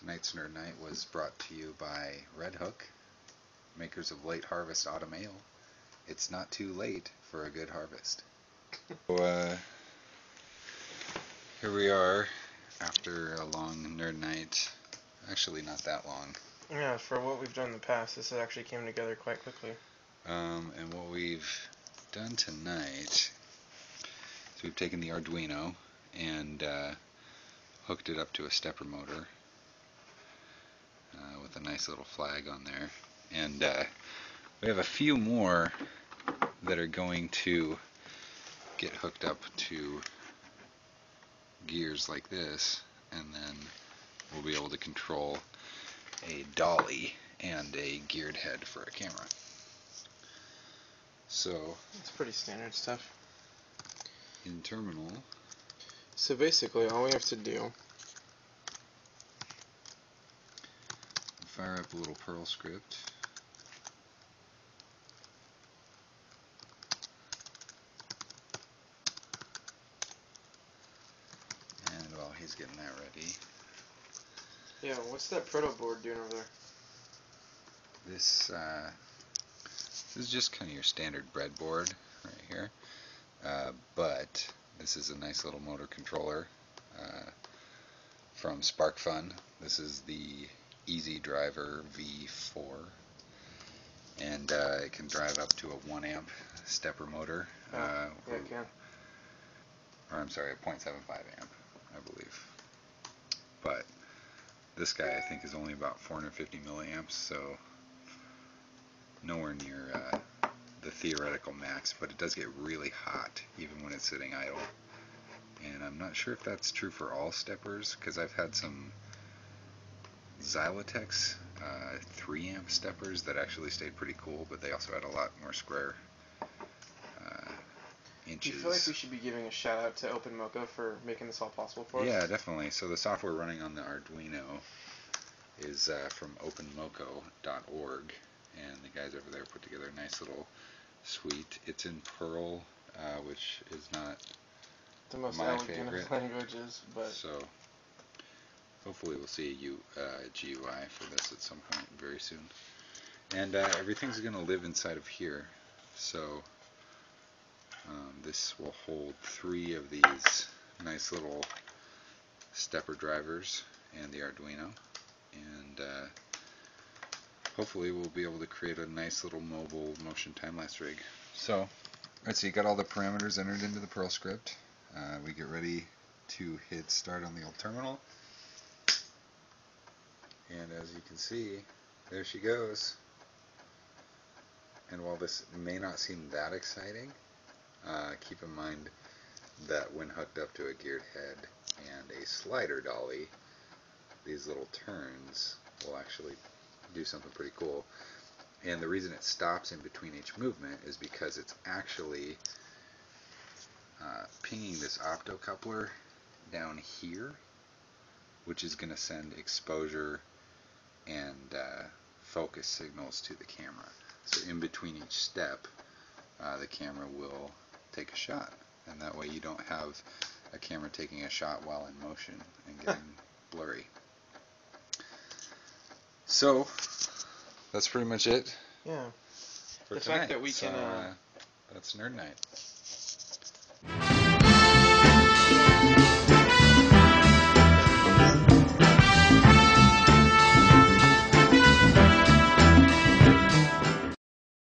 Tonight's Nerd Night was brought to you by Red Hook, makers of Late Harvest Autumn Ale. It's not too late for a good harvest. so, uh, here we are after a long Nerd Night. Actually, not that long. Yeah, for what we've done in the past, this actually came together quite quickly. Um, and what we've done tonight is we've taken the Arduino and uh, hooked it up to a stepper motor nice little flag on there. And uh, we have a few more that are going to get hooked up to gears like this and then we'll be able to control a dolly and a geared head for a camera. So It's pretty standard stuff. in terminal, So basically, all we have to do fire up a little Perl script. And while he's getting that ready, Yeah, what's that proto board doing over there? this uh, this is just kind of your standard breadboard right here, uh, but this is a nice little motor controller uh, from SparkFun. This is the Easy Driver V4, and uh, it can drive up to a one amp stepper motor. Oh, uh, yeah, or, it can. or I'm sorry, a 0.75 amp, I believe. But this guy I think is only about 450 milliamps, so nowhere near uh, the theoretical max, but it does get really hot even when it's sitting idle. And I'm not sure if that's true for all steppers, because I've had some Xylotex uh, 3 amp steppers that actually stayed pretty cool, but they also had a lot more square uh, Do inches. you feel like we should be giving a shout out to OpenMoCo for making this all possible for us? Yeah, definitely. So the software running on the Arduino is uh, from openmoco.org, and the guys over there put together a nice little suite. It's in Perl, uh, which is not The most My elegant favorite. of languages, but so. Hopefully, we'll see a U, uh, GUI for this at some point very soon. And uh, everything's going to live inside of here. So um, this will hold three of these nice little stepper drivers and the Arduino. And uh, hopefully we'll be able to create a nice little mobile motion time-lapse rig. So, let's see, got all the parameters entered into the Perl script. Uh, we get ready to hit start on the old terminal. And as you can see, there she goes. And while this may not seem that exciting, uh, keep in mind that when hooked up to a geared head and a slider dolly, these little turns will actually do something pretty cool. And the reason it stops in between each movement is because it's actually uh, pinging this optocoupler down here, which is going to send exposure and uh, focus signals to the camera. So in between each step, uh, the camera will take a shot, and that way you don't have a camera taking a shot while in motion and getting blurry. So that's pretty much it yeah. for The tonight. fact that we So, can, uh, that's Nerd Night.